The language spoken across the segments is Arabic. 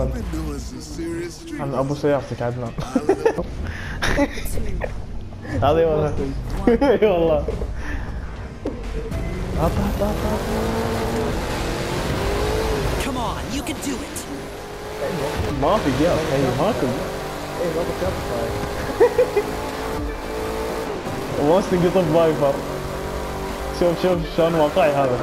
عطشان أنا أبو سيارتك عدنان هذه والله. أي والله. عط عط عط ما في جيار أي ماكو أي ماكو كابتن واسط يطب فايبر شوف شوف شلون واقعي هذا.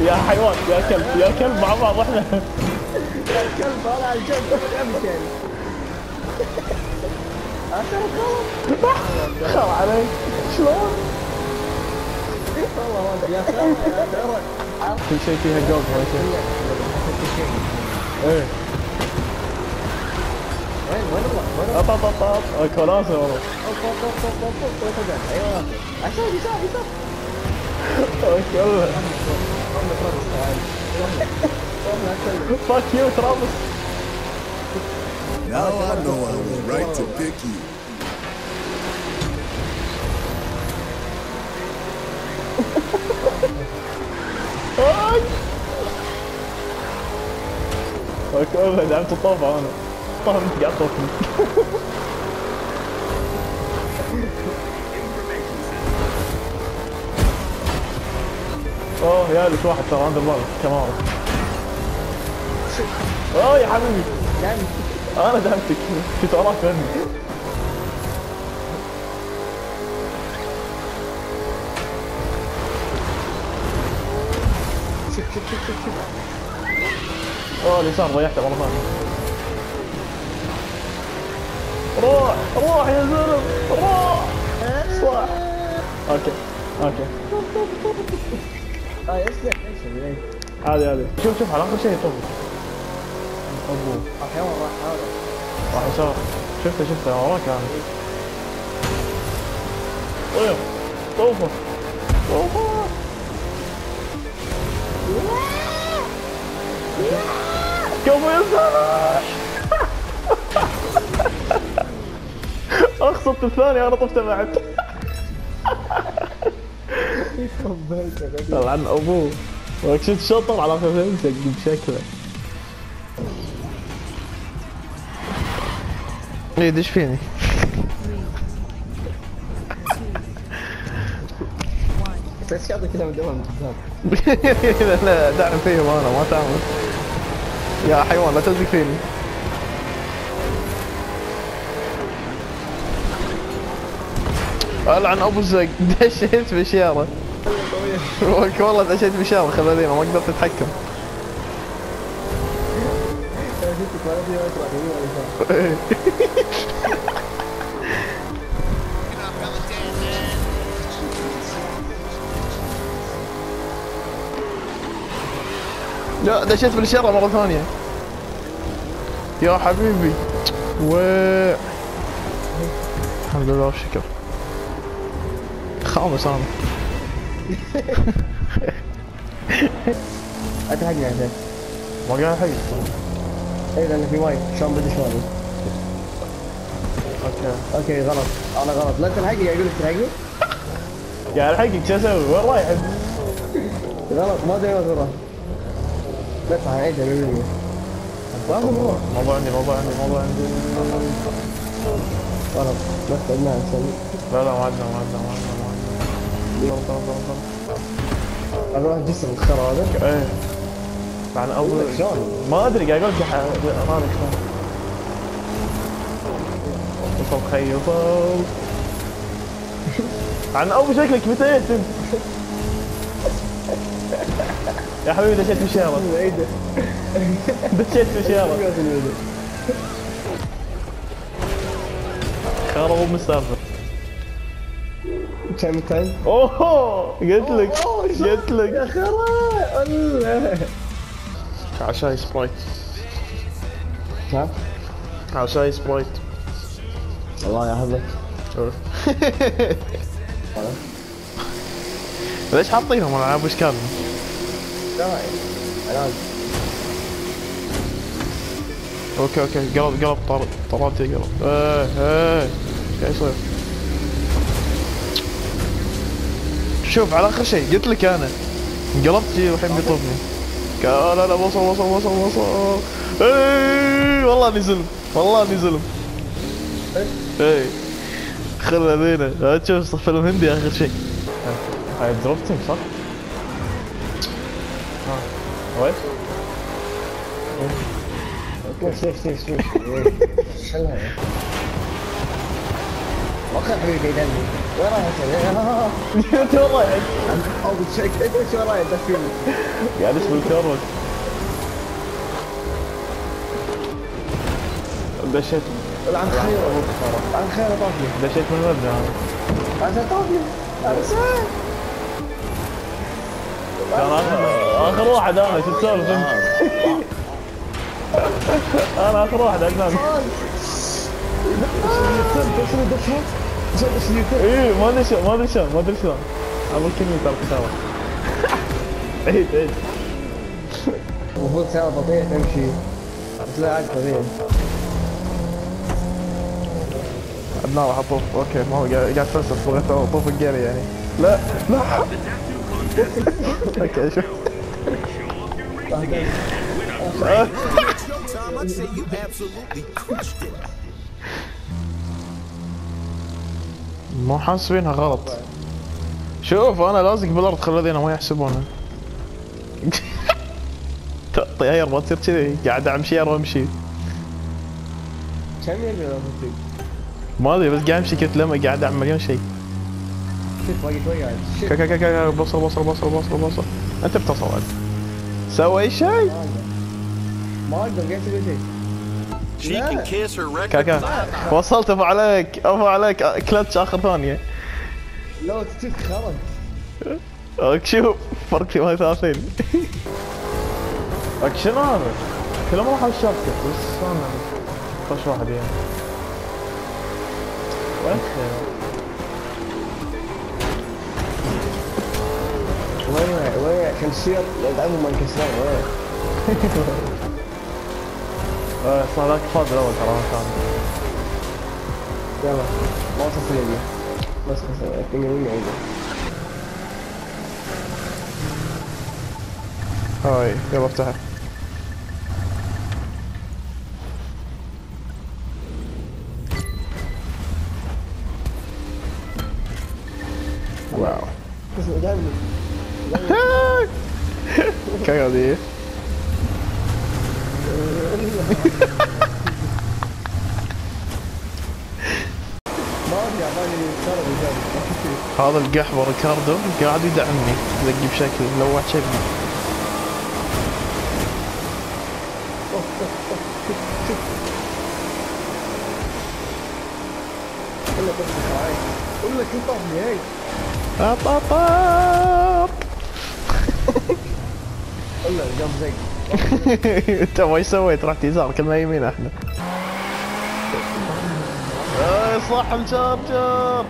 يا حيوان يا كلب يا كلب مع بعض إحنا. الكلب هذا على الجنب امشي خل عليك شلون والله ما يا كل شيء فيها جوب شيء إيه وين وين؟ وين والله Fuck you, Travis. Now I know I was right to pick you. Fuck, eu we hebben totaal van. Spannend, ja, toch tocar. يا لك واحد ترى عند الباب كمان. اوه يا حبيبي. أنا دعمتك كنت وراك مني. شوف شوف شوف اوه اليسار ضيعته مرة ثانية. روح روح يا زلم روح. صح okay okay. آه يسلك ليش هذه هذه شوف شوف على اخر شيء طب ابوه أحيانا راح هذا راح يسار شفته شفته وراك أنا طيب طوفه طوفه كفو زلمه أخصبت الثاني أنا طفته بعد. طلع عن ابوه وكشت شطر على خفيفك بشكله إيه دش فيني؟ بس يعطي كذا من دوام لا لا دعم فيهم أنا ما تعمل. يا حيوان لا تلزق فيني. ألعن أبو الزق. دشيت بشيارة. والله دشيت بشياره خذلينا ما قدرت أتحكم. لا دشيت بالشارع مرة ثانية. يا حبيبي. و الحمد لله والشكر. خامس أنا. اتحقنا يا زين ما قاعد حي اي لأن في ماي شلون بدش مالي أوكي أوكي غلط أنا غلط لا تلحقني أقول لك تلحقني قاعد الحقك شو أسوي وين رايح؟ غلط ما ادري وين عيدها من واخذ روح موضوع عندي موضوع عندي موضوع عندي غلط بس عندنا لا لا ما عندنا ما عندنا ما عندنا أنا راح جسم الخرا هذاك إيه بعد اول ما ادري قاعد أقول لك ما ادري شلون فوق خي فوق عن اول شكلك متى انت يا حبيبي دشيت في شارع دشيت في شارع خربوا مسافر كم كم؟ اوه قلت لك. قلت يا لك خرا الله. عشاي سبرايت. ها؟ عشاي سبرايت. الله يحفظك ليش حاطينهم العاب؟ اشكالهم؟ داعي علاج أوكي أوكي. قلب قلب طر طراتي قلب. إيه إيه قاعد يصير؟ شوف على آخر شيء قلت لك أنا. انقلبت جي والحين بيطبني لا لا وصل وصل وصل وصل. اي والله أني ظلم والله أني ظلم اي خل هذينا تشوف فيلم هندي آخر شيء. هاي دروفتنج صح؟ ها وين؟ سيف سيف سيف شلها وخر حبيبي دمي وين رايح انت؟ انت رايح دفيني قاعد اسمه الكروت دشيت لعن خير لعن خير طافيه دشيت من المبنى هذا طافيه كان اخر واحد أنا شو تسولف انت؟ أنا اخر واحد عدنان إيه ما أدري شلون ما أدري شلون ما أدري شلون ابو كلمة ترى كتابة. عيد عيد المفروض سيارة بطيئة تمشي. تلاقي عاد بطيئة عدنان راح اطوف أوكي ما هو قاعد قاعد فلسف بغيت اطوف الجيري يعني. لا لا. أوكي شوف Time, I'd say you absolutely crushed it. مو حاسبينها غلط. شوف أنا لازق بالأرض خلي الذين ما يحسبونها طيار ما تصير كذي. قاعد أمشي. وامشي كم يبي؟ ما أدري بس قاعد أمشي كنت لما قاعد أعمل مليون شيء كا كا كا كا بصل بصل بصل بصل بصل. أنت بتصل. انت سوي شيء ما أقدر قاعد أسوي شيء كاكا وصلت أبو عليك. أبو عليك. كلتش آخر ثانية. لو تشوف خرج شوف فرق في ماي 30 أوك، شنو هذا؟ كلهم راحوا الشركة بس أنا خش واحد يعني. وين؟ وين؟ وين؟ عشان السير يدعموا ما انكسران وين؟ آه أصلا ذاك فاضي الأول ترى ما كان. يلا. ما وصلت لي بس بس التنقلين عيده هاي يلا افتحها. واو. بس جايبني كاكا دي ما ادري اعطاني خرج جايبني هذا القحبة ريكاردو قاعد يدعمني زقي بشكل لوح شكلي ولا بس معاي ولا كنت هيك طاب طاب طاب ولا جنب زق انت ما إيش سويت؟ رحت يسار كلنا يمين إحنا اي صح الشارجر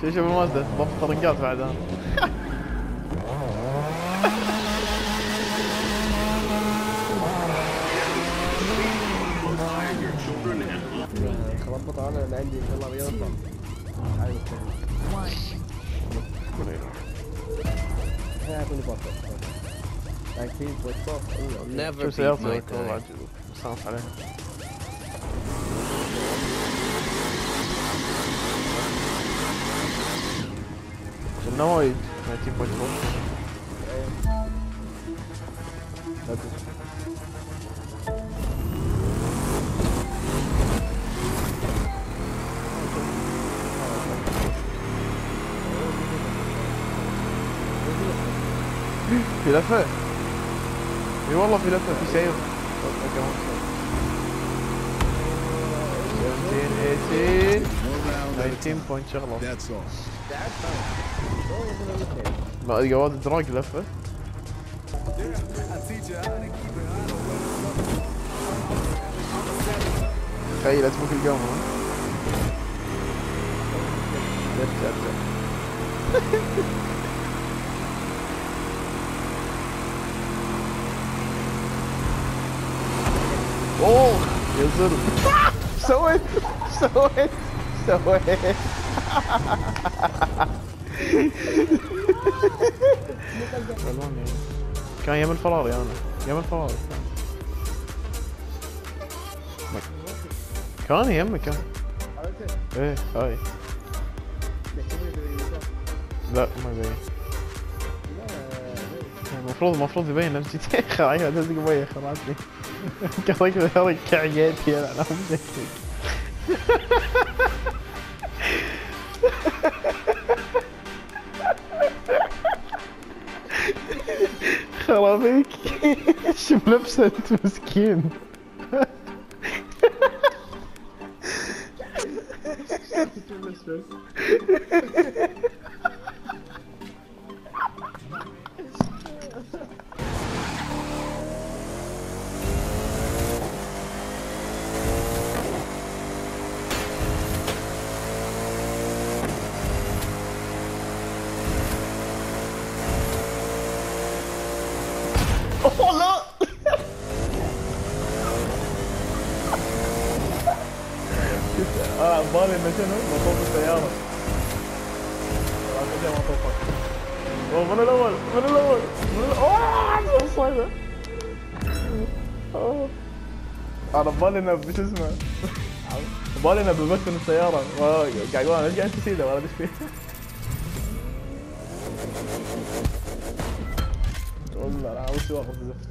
شوف شوف المازدا ضبط طرقات بعد. أنا خبطت أنا اللي عندي يلا عادي هاي Active workforce. Oh. Never beat my, my time. Sans problème. I think what's wrong. That's it. Fait? إي والله في لفة في سير 17 18 19 بوينت all. ما جواد دراج لفة. تخيل اسمك القوم ها ارجع ارجع اوه يا إيش سويت؟ سويت؟ سويت؟ كان يم الفراري أنا يم الفراري كان يمي كان إيه هاي لا ما يبين المفروض المفروض يبين نسيت خلاص ادزق ميه خلاص كرك كرك كعياتي أنا أنا متأكد خرابيك شو بلبسه انت مسكين بالي انه شنو مطوف السيارة. راح جاي مطوفك من الأول من الأول من الأول أوه. أنا ببالي انه شو اسمه ببالي انه السيارة. آه، قاعد يقول أنا إيش قاعد ذا ولا إيش فيه والله أنا عاوز سواق الزفت